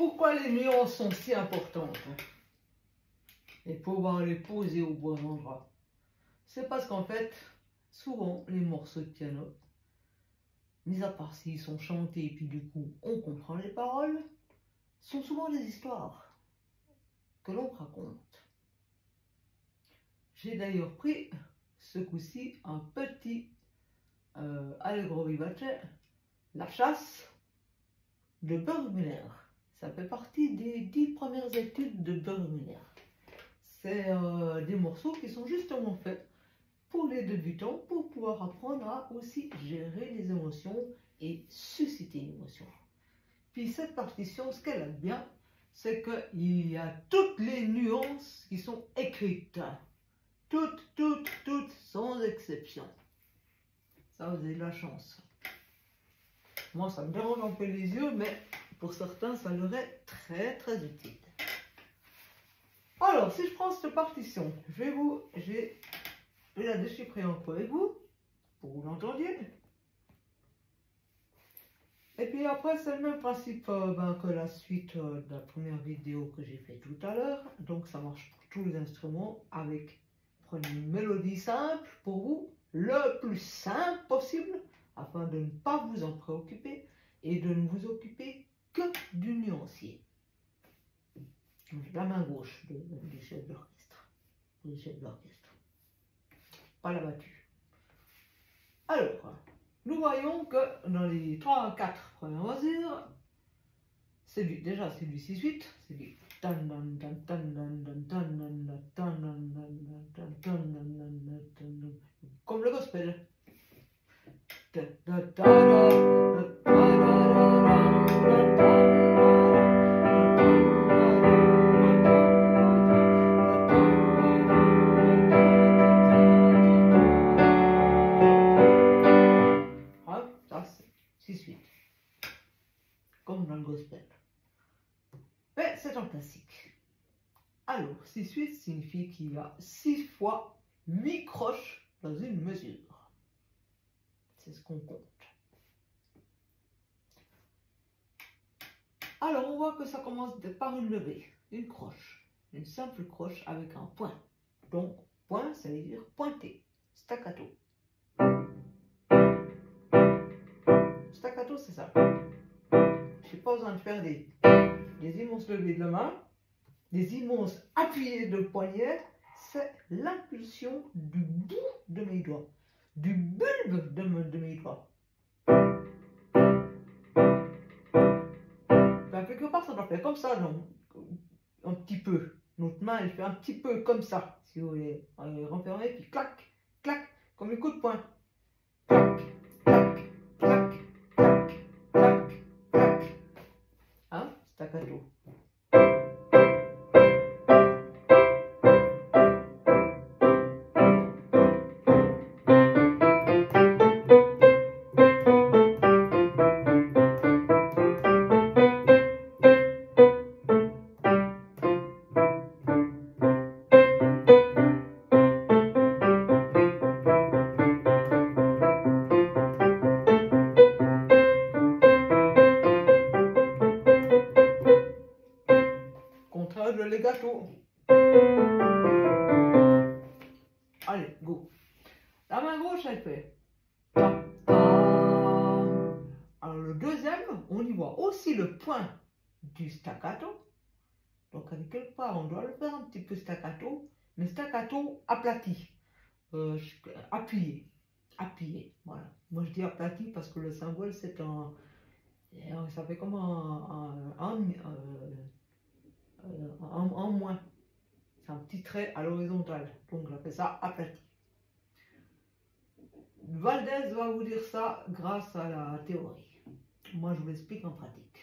pourquoi les nuances sont si importantes et pouvoir les poser au bon endroit. C'est parce qu'en fait, souvent, les morceaux de piano, mis à part s'ils sont chantés et puis du coup, on comprend les paroles, sont souvent des histoires que l'on raconte. J'ai d'ailleurs pris ce coup-ci un petit euh, Allegro Vivace, La chasse de Burgmüller. Ça fait partie des dix premières études de Burgmüller. C'est euh, des morceaux qui sont justement faits pour les débutants pour pouvoir apprendre à aussi gérer les émotions et susciter une émotion. Puis cette partition, ce qu'elle a bien, c'est qu'il y a toutes les nuances qui sont écrites. Toutes, toutes, toutes, sans exception. Ça, vous avez de la chance. Moi, ça me dérange un peu les yeux, mais pour certains, ça leur est très, très utile. Alors, si je prends cette partition, je vais vous, je vais la déchiffrer un peu avec vous, pour vous l'entendiez. Et puis après, c'est le même principe euh, ben, que la suite euh, de la première vidéo que j'ai fait tout à l'heure. Donc, ça marche pour tous les instruments avec, prenez une mélodie simple pour vous, le plus simple possible, afin de ne pas vous en préoccuper et de ne vous occuper que du nuancier. La main gauche du chef d'orchestre. Du. Pas la battue. Alors, nous voyons que dans les 3 4 premières mesures, c'est du, déjà c'est du 6-8, c'est du comme le gospel. Alors, on voit que ça commence par une levée, une croche, une simple croche avec un point. Donc, point, ça veut dire pointer, staccato. Staccato, c'est ça. Je n'ai pas besoin de faire des, immenses levées de main, des immenses appuyés de poignet. C'est l'impulsion du bout de mes doigts, du bulbe de mes doigts. Quelque part, ça doit faire comme ça, non Un petit peu. Notre main, elle fait un petit peu comme ça, si vous voulez. On renfermer, puis clac, clac, comme un coup de poing. De legato. Allez, go. La main gauche, elle fait. Alors le deuxième, on y voit aussi le point du staccato. Donc quelque part, on doit le faire un petit peu staccato, mais staccato aplati, euh, appuyé, appuyé. Voilà. Moi je dis aplati parce que le symbole c'est un, ça fait comme un, euh, euh, en, en, moins. C'est un petit trait à l'horizontale. Donc j'appelle ça aplati. Valdez va vous dire ça grâce à la théorie. Moi je vous l'explique en pratique.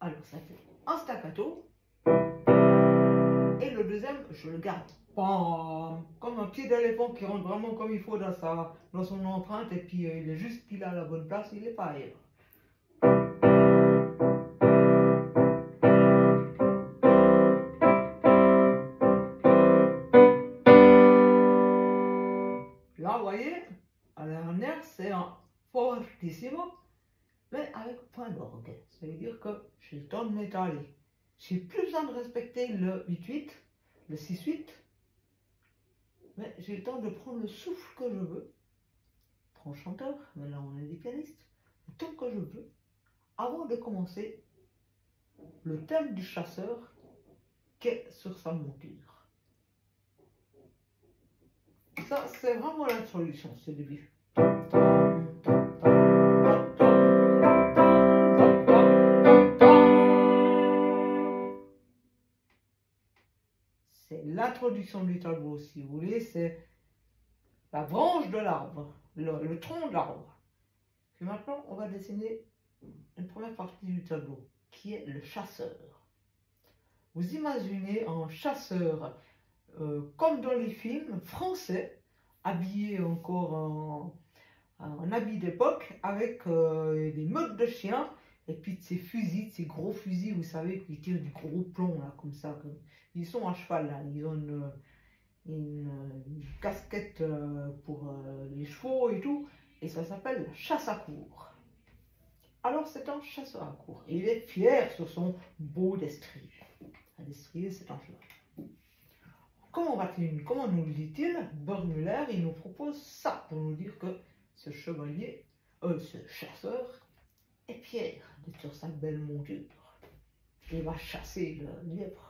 Alors ça fait un staccato. Et le deuxième, je le garde. Comme un petit éléphant qui rentre vraiment comme il faut dans, sa, dans son empreinte et puis euh, il est juste qu'il a la bonne place, il n'est pas. C'est un fortissimo, mais avec point d'orgue. Ça veut dire que j'ai le temps de m'étaler. J'ai plus besoin de respecter le 8-8, le 6-8, mais j'ai le temps de prendre le souffle que je veux. Prends chanteur, mais là on est des pianistes, le temps que je veux, avant de commencer le thème du chasseur qu'est sur sa monture? Ça, c'est vraiment l'introduction, ce début. C'est l'introduction du tableau, si vous voulez, c'est la branche de l'arbre, le, tronc de l'arbre. Puis maintenant, on va dessiner une première partie du tableau, qui est le chasseur. Vous imaginez un chasseur, euh, comme dans les films français, habillé encore en, habit d'époque, avec euh, des modes de chiens, et puis de ces fusils, ces gros fusils, vous savez, qui tirent du gros plomb, là, comme ça. Ils sont à cheval, là. Ils ont une, casquette euh, pour euh, les chevaux et tout. Et ça s'appelle la chasse à cour. Alors, c'est un chasseur à cour. Il est fier sur son beau destrier. Un destrier, c'est un cheval. Comment, nous le dit-il Burmuller, il nous propose ça pour nous dire que ce chevalier, euh, ce chasseur, est fier de sur sa belle monture. Il va chasser le lièvre.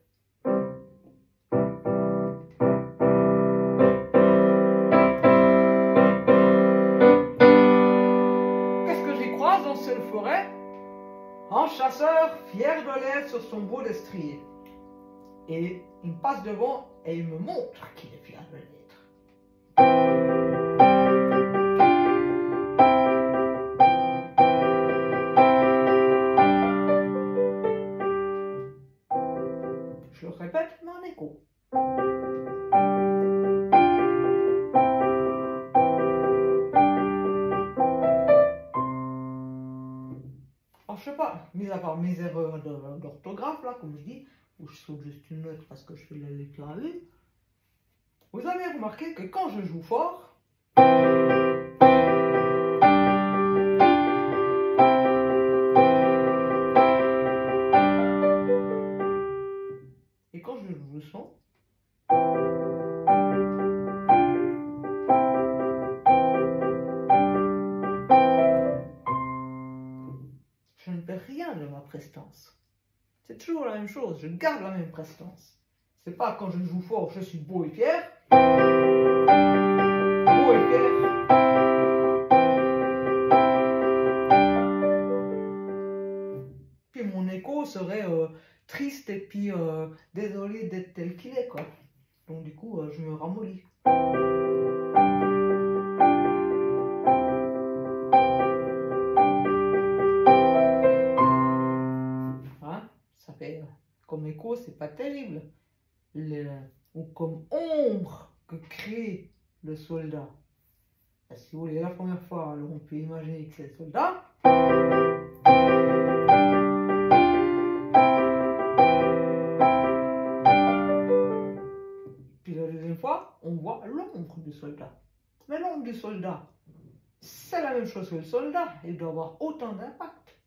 sur son beau destrier. Et il passe devant et il me montre qu'il est fier de. Juste une note parce que je fais à vue, vous avez remarqué que quand je joue fort, même chose, je garde la même prestance. C'est pas quand je joue fort, je suis beau et fier. Beau et fier. Puis mon écho serait euh, triste et puis euh, désolé d'être tel qu'il est, quoi. Donc du coup, euh, je me ramollis. Comme écho, c'est pas terrible. ou comme ombre que crée le soldat. Si vous voulez la première fois, on peut imaginer que c'est le soldat. Puis la deuxième fois, on voit l'ombre du soldat. Mais l'ombre du soldat, c'est la même chose que le soldat. Il doit avoir autant d'impact.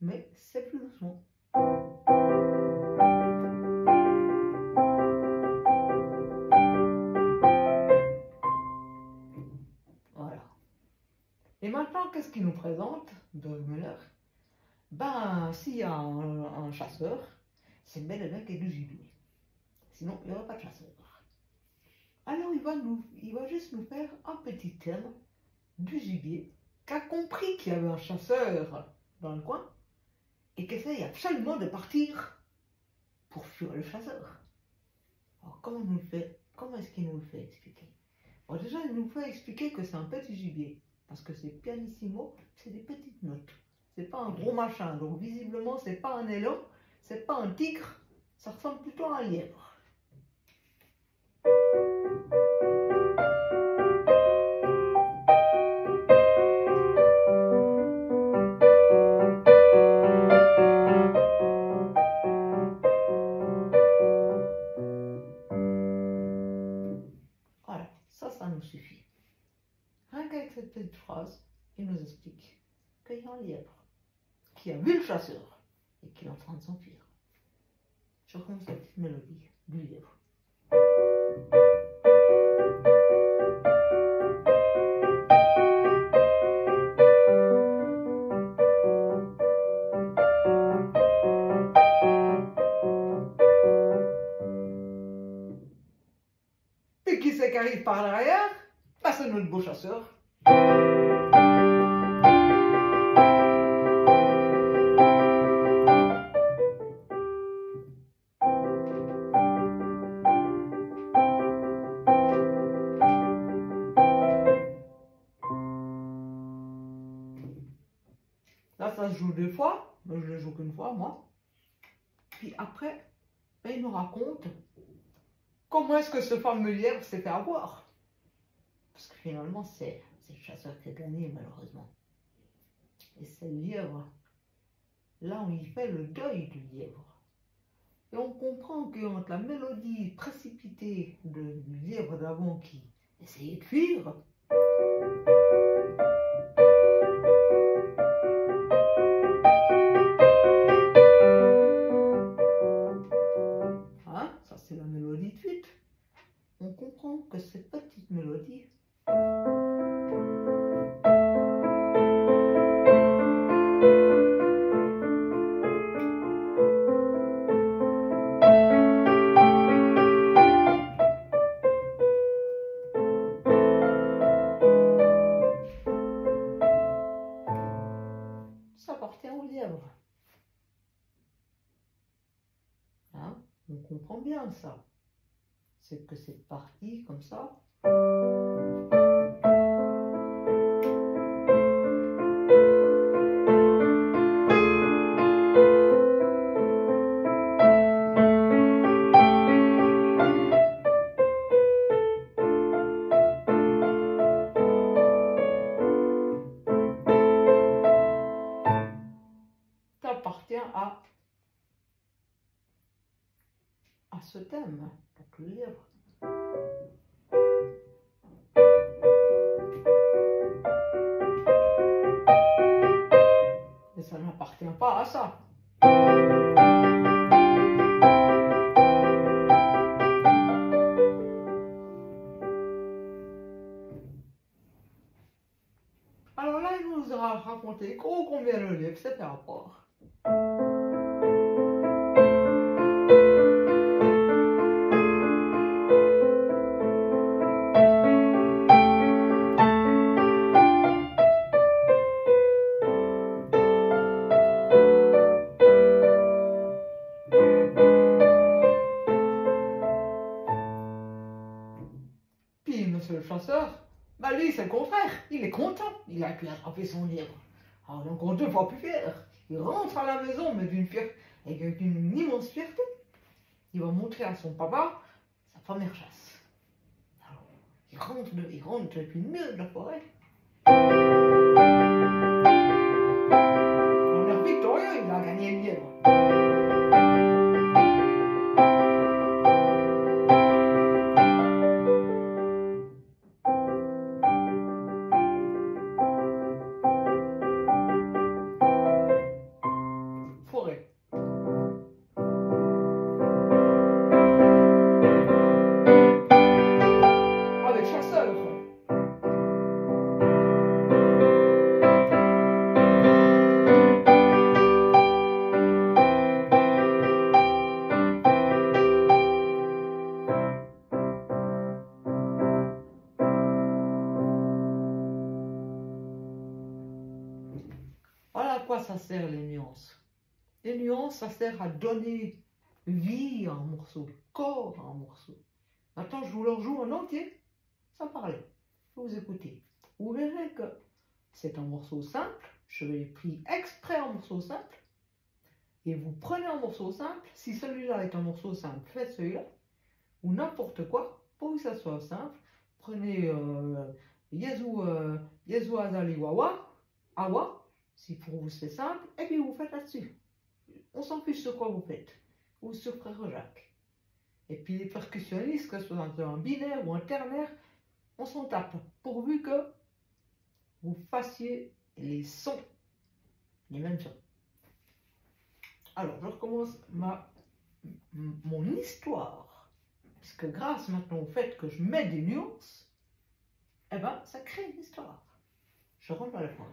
Mais c'est plus doucement. Qu'est-ce qu'il nous présente Müller Ben, s'il y a un, chasseur, c'est bel et bien qu'il du gibier. Sinon, il n'y aura pas de chasseur. Alors, il va, nous, juste nous faire un petit thème du gibier, qu'a compris qu'il y avait un chasseur dans le coin et qui absolument de partir pour fuir le chasseur. Alors, comment, fait, comment est-ce qu'il nous le fait expliquer? Bon, Déjà, il nous fait expliquer que c'est un petit gibier. Parce que c'est pianissimo, c'est des petites notes. C'est pas un gros machin. Donc, visiblement, c'est pas un élan, c'est pas un tigre. Ça ressemble plutôt à un lièvre. Il nous explique qu'il y a un lièvre qui a vu le chasseur et qui est en train de s'enfuir. Je recommence la petite mélodie du lièvre. Et qui c'est qui arrive par l'arrière? Bah, C'est notre beau chasseur. Là, ça se joue deux fois. mais je ne joue qu'une fois, moi. Puis après, ben, il nous raconte comment est-ce que ce fameux lièvre s'est fait avoir. Parce que finalement, c'est c'est le chasseur qui a gagné, malheureusement. Et c'est le lièvre. Là, on y fait le deuil du lièvre. Et on comprend qu'entre la mélodie précipitée du lièvre d'avant qui essayait de fuir, On comprend bien ça. C'est que c'est parti comme. Ça n'appartient pas c'est le contraire, il est content, il a pu attraper son lièvre. Alors encore deux fois plus fier. Il rentre à la maison, mais d'une fier... avec une immense fierté. Il va montrer à son papa sa première chasse. Alors, il rentre, il rentre depuis le milieu de la forêt. Ça sert à donner vie en morceaux, corps en morceaux. Maintenant, je vous le rejoue en entier, sans parler. Vous écoutez. Vous verrez que c'est un morceau simple. Je l'ai pris exprès en morceau simple. Et vous prenez un morceau simple. Si celui-là est un morceau simple, faites celui-là. Ou n'importe quoi, pour que ça soit simple. Prenez euh, Yezu, euh, Azali Awa, si pour vous c'est simple, et puis vous faites là-dessus. On s'en fiche sur quoi vous faites. Ou sur Frère Jacques. Et puis les percussionnistes, que ce soit un binaire ou un ternaire, on s'en tape. Pourvu que vous fassiez les sons, les mêmes sons. Alors, je recommence ma, mon histoire. Puisque grâce maintenant au fait que je mets des nuances, eh ben, ça crée une histoire. Je rentre à la fin.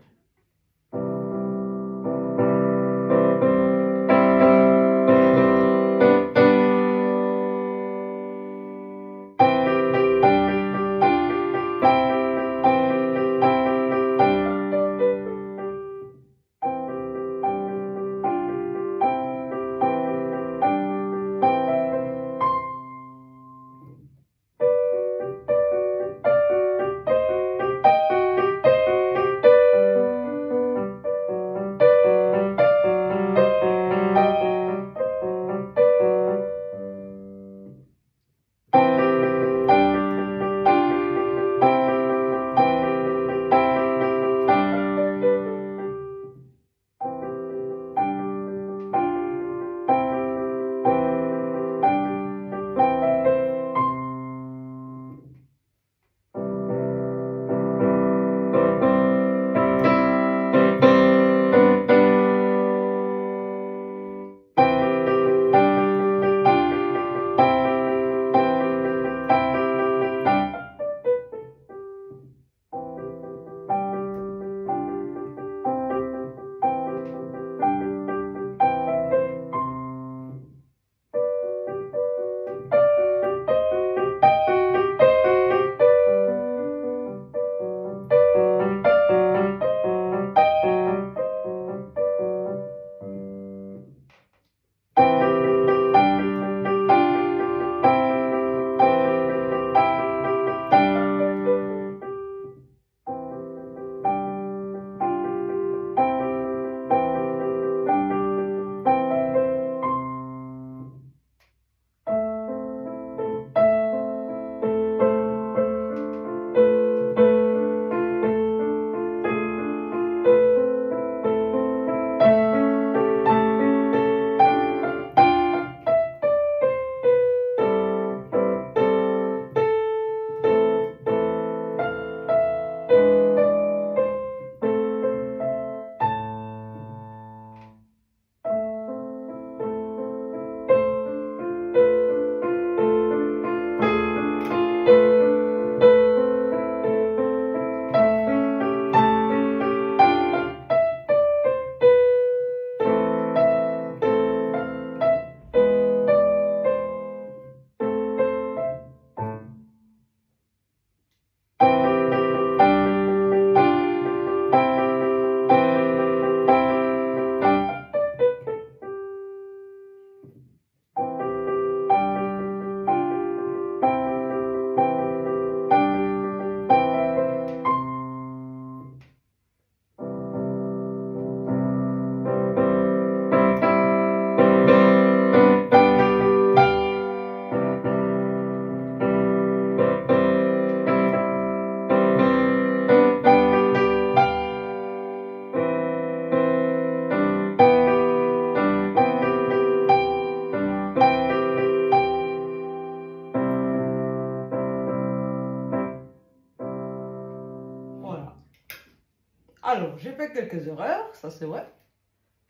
Alors, j'ai fait quelques erreurs, ça c'est vrai.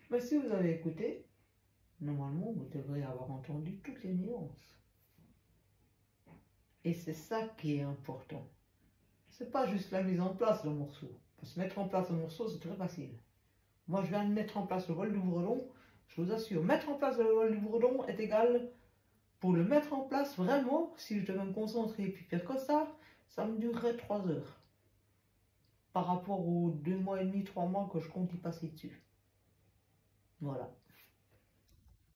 Mais si vous avez écouté, normalement, vous devriez avoir entendu toutes les nuances. Et c'est ça qui est important. C'est pas juste la mise en place d'un morceau. Parce que mettre en place un morceau, c'est très facile. Moi, je viens de mettre en place le vol du bourdon. Je vous assure, mettre en place le vol du bourdon est égal. Pour le mettre en place, vraiment, si je devais me concentrer et puis faire que ça, ça me durerait trois heures par rapport aux deux mois et demi, trois mois que je compte y passer dessus. Voilà.